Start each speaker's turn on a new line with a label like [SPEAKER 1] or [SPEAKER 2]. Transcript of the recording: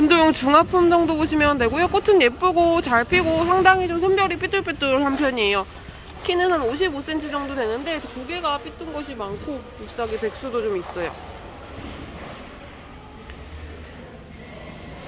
[SPEAKER 1] 근도용 중화품 정도 보시면 되고요. 꽃은 예쁘고 잘 피고 상당히 좀 선별이 삐뚤삐뚤한 편이에요. 키는 한 55cm 정도 되는데 고개가 삐뚤 것이 많고 잎사귀 백수도 좀 있어요.